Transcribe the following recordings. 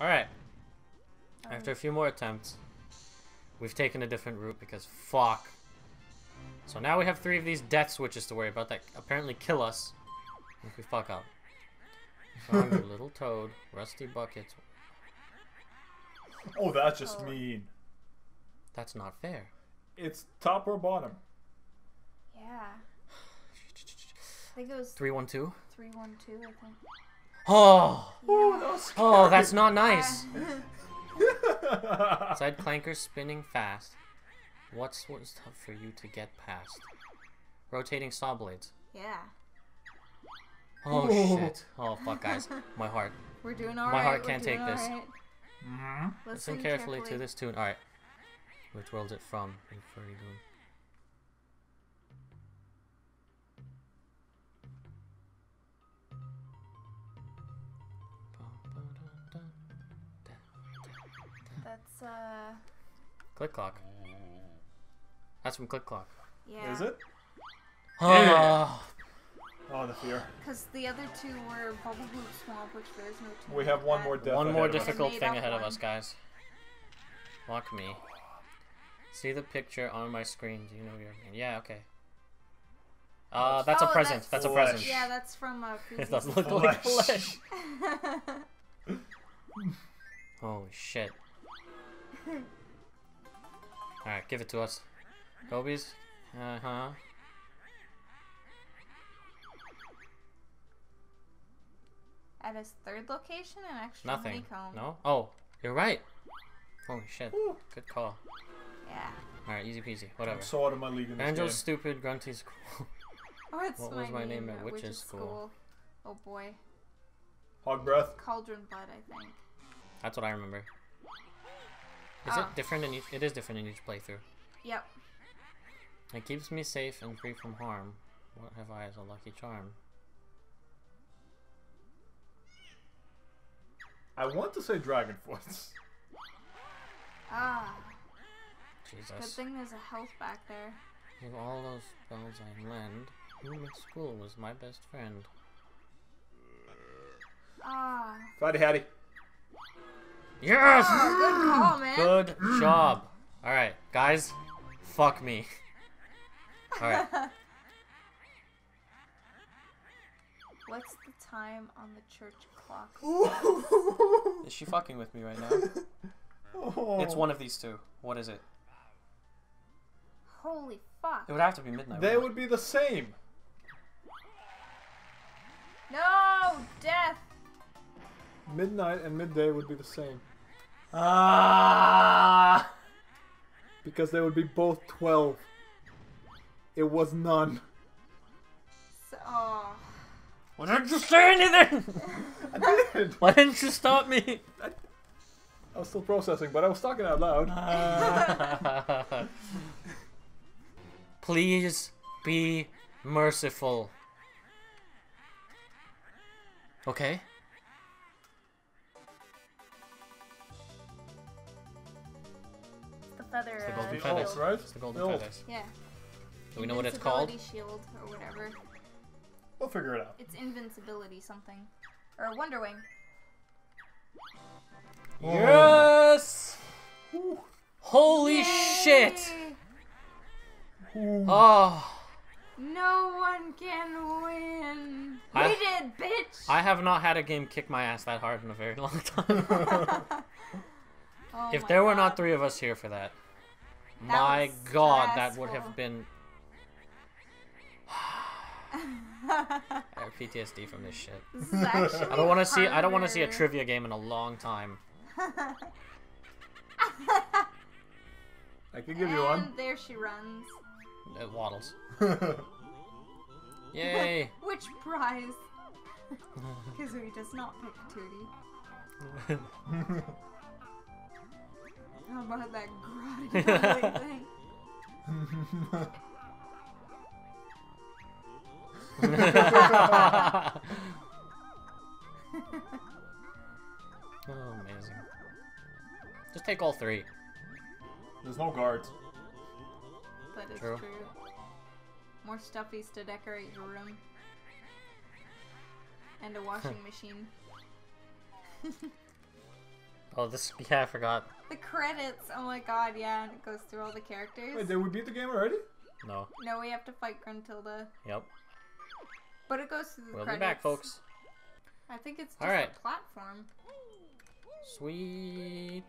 Alright. After a few more attempts, we've taken a different route because fuck. So now we have three of these death switches to worry about that apparently kill us if we fuck up. So I'm your little toad, rusty buckets. Oh, that's just Oh. mean. That's not fair. It's top or bottom. Yeah. I think it was 312? 312, I think. Oh! Ooh, that Oh, that's not nice! Side clanker spinning fast. What's what's tough for you to get past? Rotating saw blades. yeah. Oh Ooh. shit. Oh fuck guys. My heart. We're doing alright. My heart we're can't take this. alright. Mhm. Listen carefully to this tune. Alright. Which world's it from? Big That's, uh, Click clock. That's from Click Clock. yeah. Is it? Oh, Oh, the fear. Because the other two were Bubble Hoop Swamp, which there's no two We have one more death. one more of difficult thing up ahead of us, guys. Walk me. See the picture on my screen. Do you know your name? Yeah, okay. Uh, that's a Oh, present. That's, that's- a present. Yeah, that's from, uh, It does Koozies. look like Flesh. flesh. Holy shit. Alright, give it to us. Gobies? Uh huh. At his third location, an extra Nothing. honeycomb. No? Oh, you're right. Holy shit. Ooh. Good call. Yeah. Alright, easy peasy. Whatever. I'm so out of my league in this Banjo's game. stupid, Grunty's cool. Oh, it's What my, was my name name at at Witch's Witch's School? School. Oh boy. Hog breath. Cauldron Blood, I think. That's what I remember. Is Ah. it different in each? It is different in each playthrough. Yep. It keeps me safe and free from harm. What have I as a lucky charm? I want to say dragon foot. Ah. Good thing there's a health back there. Of all those spells I lend, who at school was my best friend? Ah. Fatty Hattie. Yes! Oh, good call, man. Good job. Alright, guys, fuck me. Alright, What's the time on the church clock? is she fucking with me right now? Oh. It's one of these two. What is it? Holy fuck. It would have to be midnight. They wouldn't would be the same. No! Death! Midnight and midday would be the same. It? Ah! Because they would be both 12. It was none. So, oh. Why didn't you say anything? I did. Why didn't you stop me? I was still processing, but I was talking out loud. Please be merciful. Okay. Feather. It's the golden uh, feathers. Oath, right? It's the golden The feathers. Yeah. Do we know what it's called? Invincibility shield or whatever. We'll figure it out. It's invincibility something. Or Wonder Wing. Yes! Holy shit! Ooh. Oh, No one can win. I- we did, bitch. I have not had a game kick my ass that hard in a very long time. Oh if my there were not three of us here for that, That my was god, that would have been I have PTSD from this shit. This I don't want to see. I don't want to see a trivia game in a long time. I can give you one. There she runs. It waddles. Yay! Which prize? Because we does not pick Tooty. How about that grotty thing? oh, amazing. Just take all three. There's no guards. That is True. true. More stuffies to decorate your room. And a washing machine. Oh, this. Yeah, I forgot. The credits. Oh my god, yeah, and it goes through all the characters. Wait, did we beat the game already? No. no, we have to fight Gruntilda. Yep. But it goes through the We'll credits. be back, folks. I think it's just Alright. a platform. Sweet.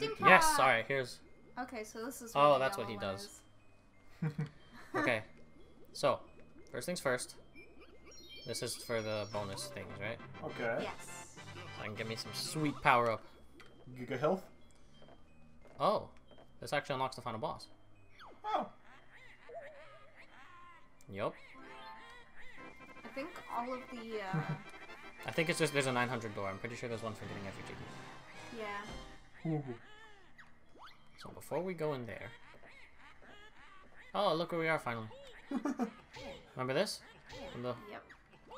Ding Yes. pong! All right. Here's. Okay, so this is. Oh, that's what he does. Okay. So, first things first. This is for the bonus things, right? Okay. Yes. So I get me some sweet power up. Giga health. Oh, this actually unlocks the final boss. Oh. Yup. I think all of the. Uh, I think it's just there's a 900 door. I'm pretty sure there's one for getting every Jiggy. yeah. Ooh. So before we go in there. Oh, look where we are finally. Remember this? On the Yep.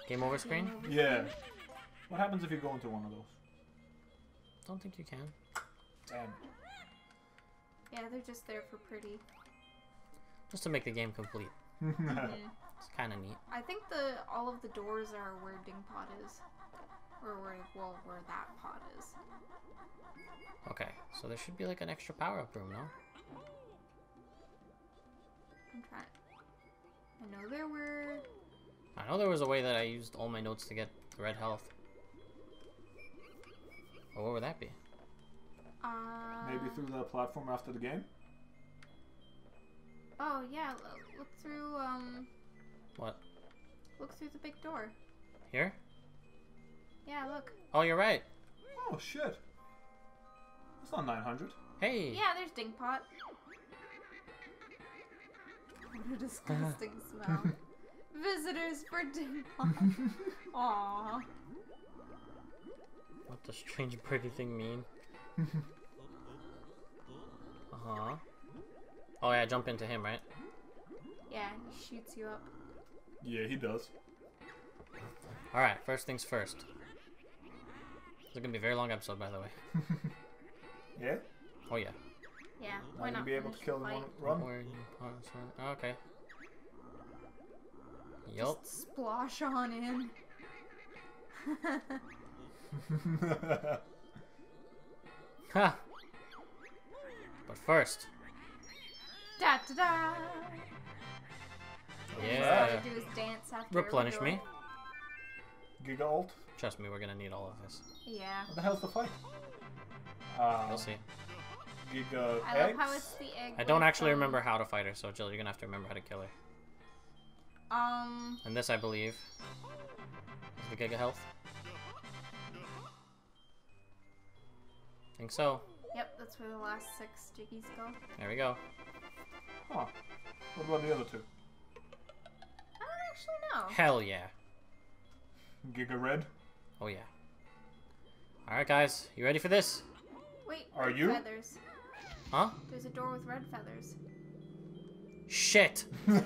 game over screen? yeah. What happens if you go into one of those? Don't think you can. Damn. Yeah, they're just there for pretty. Just to make the game complete. Mm. It's kind of neat. I think the all of the doors are where Dingpot is, or where well where that pot is. Okay, so there should be like an extra power up room, no? I'm trying. I know there were. I know there was a way that I used all my notes to get the red health. Or what would that be? Uh, Maybe through the platform after the game. Oh yeah, look through um, What? look through the big door. Here? Yeah, look. Oh, you're right. Oh shit. That's not 900. Hey! Yeah, there's Dingpot. What a disgusting smell. Visitors for Dingpot. Aww. What does strange pretty thing mean? uh-huh. Oh yeah, jump into him, right? Yeah, he shoots you up. Yeah, he does. Alright, first things first. This is gonna be a very long episode, by the way. Yeah? Oh yeah. Yeah, Now why you'll not be able to kill the them one run. Where you pause it- Okay. Yup. Just splosh on in. Ha! But first, da da da. yeah. All you do is dance after. Replenish me. door. Giga ult. Trust me, we're gonna need all of this. Yeah. What the hell's the fight? Uh, You'll see. Giga I eggs. love how it's the egg. I don't actually um, remember how to fight her, so Jill, you're gonna have to remember how to kill her. Um. And this, I believe, is the Giga Health. Think so. Yep, that's where the last six jiggies go. There we go. Huh. What about the other two? I don't actually know. Hell yeah. Giga red. Oh yeah. Alright guys, you ready for this? Wait. Are red you? Feathers. Huh? There's a door with red feathers. Shit!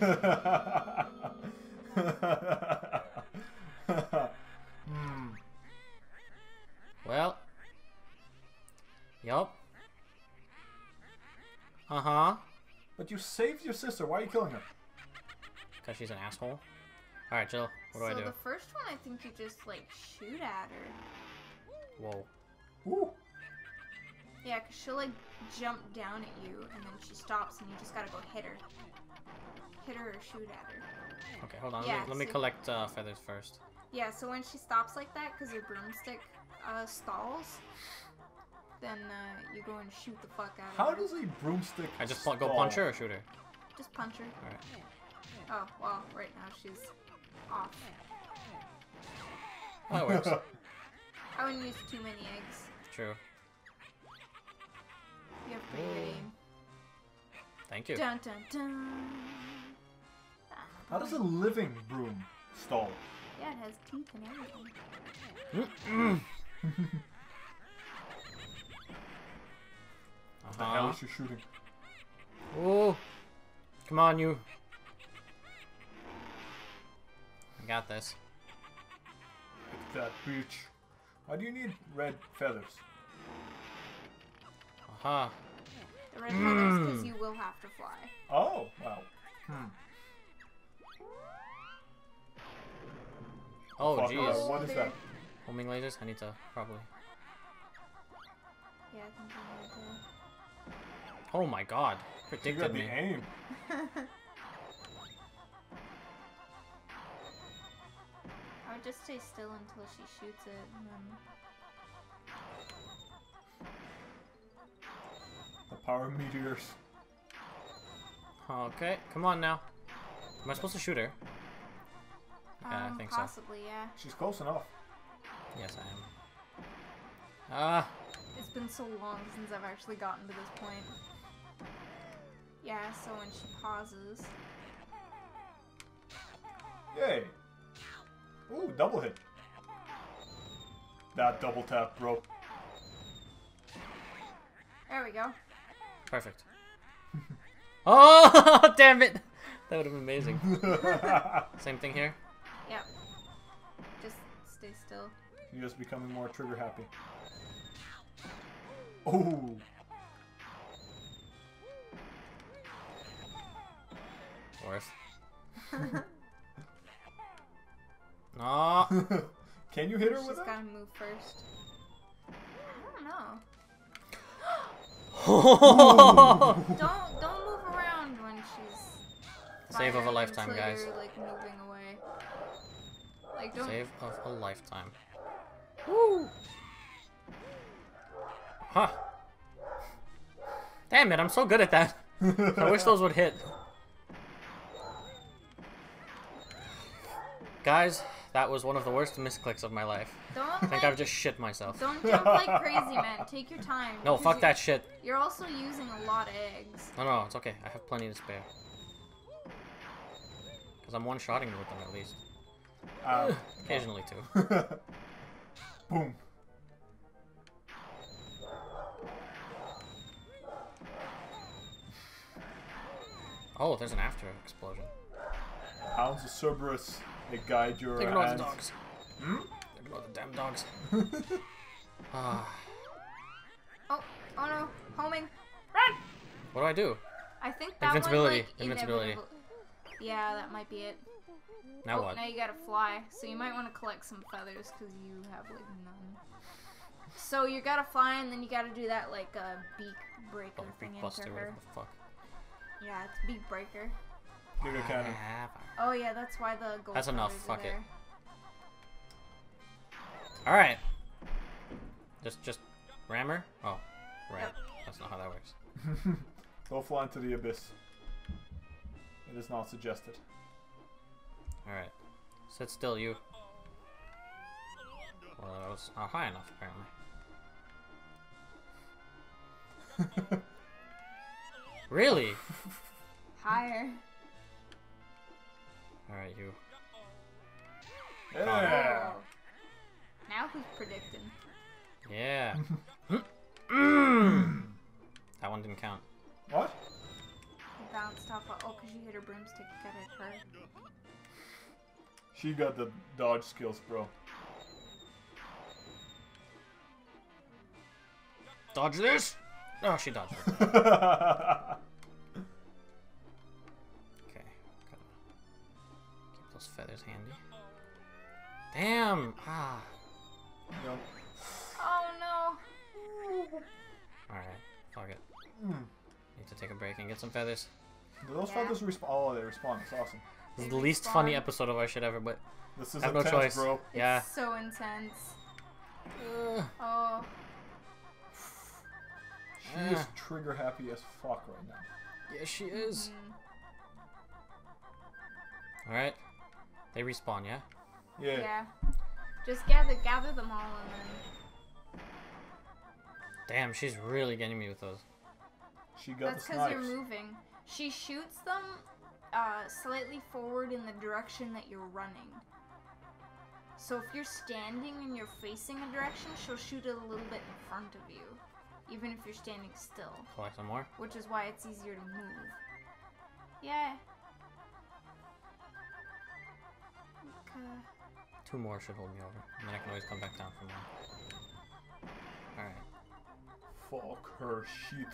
Hmm. Well. Yup. Uh-huh. But you saved your sister. Why are you killing her? Because she's an asshole. Alright, Jill, what do so I do? So the first one, I think you just like shoot at her. Whoa. Ooh. Yeah, cause she'll like jump down at you, and then she stops, and you just gotta go hit her. Hit her or shoot at her. Okay, hold on. Yeah, let me, let me so- collect uh, feathers first. Yeah, so when she stops like that, cause her broomstick uh, stalls, then uh, you go and shoot the fuck out of How does a broomstick? I just pu- go punch her or shoot her? Just punch her. Alright. Oh, well, right now she's off. That works. I wouldn't use too many eggs. True. You have pretty good aim. Thank you. Dun dun dun. How does a living broom stall? Yeah, it has teeth and everything. What the hell is she shooting? Ooh. Come on, you. I got this. Look at that bitch. Why do you need red feathers? Aha. The red feathers, because Mm. you will have to fly. Oh, wow. Hmm. Oh, Fuck, uh, jeez. what is that? Homing lasers? I need to probably. Yeah, I think I need Oh my god. You Predicted got the me. aim. I would just stay still until she shoots it, and then. The power of meteors. Okay, come on now. Am I supposed to shoot her? Yeah, um, I think so. possibly, yeah. She's close enough. Yes, I am. Ah, It's been so long since I've actually gotten to this point. Yeah, so when she pauses. Yay! Ooh, double hit. That double tap, bro. There we go. perfect. oh, damn it! That would have been amazing. Same thing here. Yep. Just stay still. You're just becoming more trigger happy. Oh! Worth. No. Can you hit her She's with it? gotta move first. I don't know. Don't don't move around when she's Save of a lifetime, guys. Like moving away. Like don't. Save of a lifetime. Woo! Huh. Damn it, I'm so good at that. I wish those would hit. Guys, that was one of the worst misclicks of my life. Don't I think like, I've just shit myself. don't jump like crazy, man. Take your time. No, fuck that shit. You're also using a lot of eggs. No, no, it's okay. I have plenty to spare. Because I'm one-shotting with them at least. Um, Occasionally, too. Boom. Oh, there's an after explosion. Hounds of Cerberus, they guide your Ignore the hands. dogs. Hmm? Ignore the damn dogs. Ah, Oh, oh no, homing. Run! what do I do? I think that Invincibility, One, like, invincibility. inevitable- Yeah, that might be it. Now oh, what? Now you gotta fly, so you might want to collect some feathers because you have like none. So you gotta fly, and then you gotta do that like uh, beak breaker Oh, thing Beak into Buster, her. whatever the fuck. Yeah, it's beak breaker. Giga cannon. Oh yeah, that's why the gold. That's enough, feathers are fuck it. Alright. Just, just rammer? Oh, right. Yep. That's not how that works. Don't fly into the abyss. It is not suggested. Alright. Sit still, you. Well, that was not high enough, apparently. Really? Higher. Alright, you. Yeah. Now who's predicting? Yeah. That one didn't count. What? He bounced off. Of, oh, cause you hit her broomstick. Got it her. She got the dodge skills, bro. Dodge this! Oh, she dodged those feathers handy. Damn! Ah. Oh no. Alright, fuck it. Mm. Need to take a break and get some feathers. Do those Yeah. feathers respawn? Oh, they respawn. It's awesome. This is the least funny episode of our shit ever, but This is I have no intense, choice. bro. Yeah. It's so intense. Ugh. Oh. She is Ah. trigger happy as fuck right now. yeah, she is. mm. Alright. They respawn, yeah? Yeah. Yeah. Just gather gather them all and then Damn, she's really getting me with those. She got that's because you're moving. She shoots them uh, slightly forward in the direction that you're running. So if you're standing and you're facing a direction, she'll shoot it a little bit in front of you, even if you're standing still, Collect some more. which is why it's easier to move. Yeah. Two more should hold me over. And then I can always come back down from there. Alright. Fuck her shit.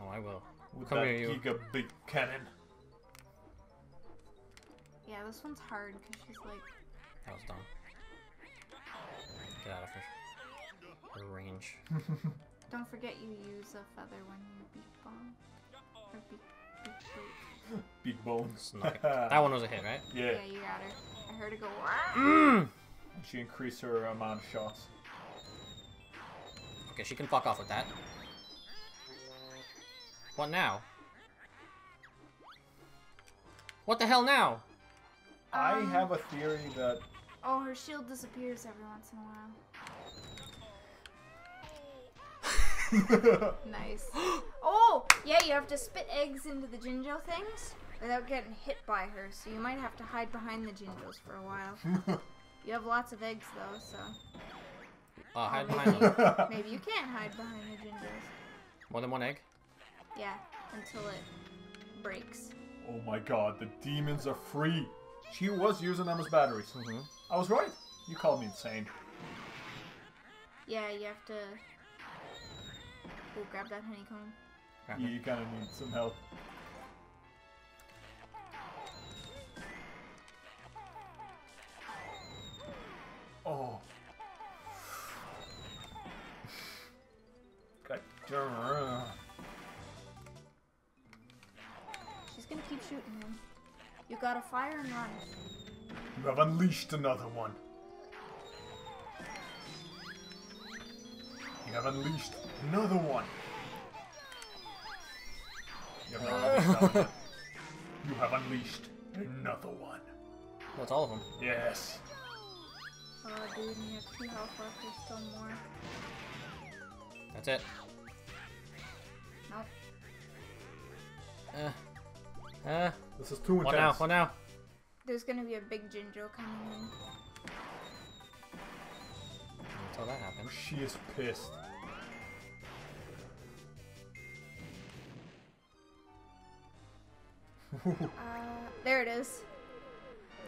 Oh, I will. With Come that here, you. giga big cannon. Yeah, this one's hard because she's like That was dumb. Get out of her. Her range. Don't forget you use a feather when you beat bomb. Or beat, beat boot. Big bones. That one was a hit, right? Yeah. Yeah, you got her. I heard it go. Mm. She increased her amount of shots. Okay, she can fuck off with that. What now? What the hell now? I Um, have a theory that Oh, her shield disappears every once in a while. Nice. Yeah, you have to spit eggs into the Jinjo things without getting hit by her, so you might have to hide behind the Jinjos for a while. You have lots of eggs though, so Oh, hide maybe, behind them. maybe you can't hide behind the Jinjos. More than one egg? Yeah, until it breaks. Oh my god, the demons are free. She was using them as batteries. Mm-hmm. I was right. You called me insane. Yeah, you have to. Oh, grab that honeycomb. You, you kind of need some help. Oh. God damn. She's gonna keep shooting him. You gotta fire and run. You have unleashed another one. You have unleashed another one. You have, unleashed another one. You have unleashed another one. That's all of them. Yes. Oh, dude, you have two health left. There's still more. That's it. Nope. Uh. Uh. This is too intense. What now? intense. What now? There's gonna be a big Jinjo coming in. Until that happens. She is pissed. Uh, there it is.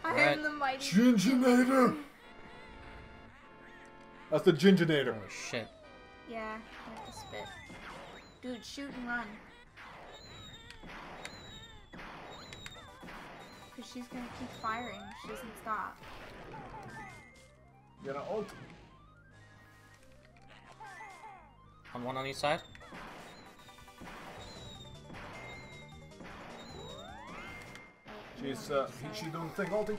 I Right. am the mighty. Jinjonator! That's the Jinjonator. Oh shit. Yeah, I have to spit. Dude, shoot and run. Cause she's gonna keep firing. She doesn't stop. You know, ult. On one on each side? She's, uh, she doing the thing, ulting.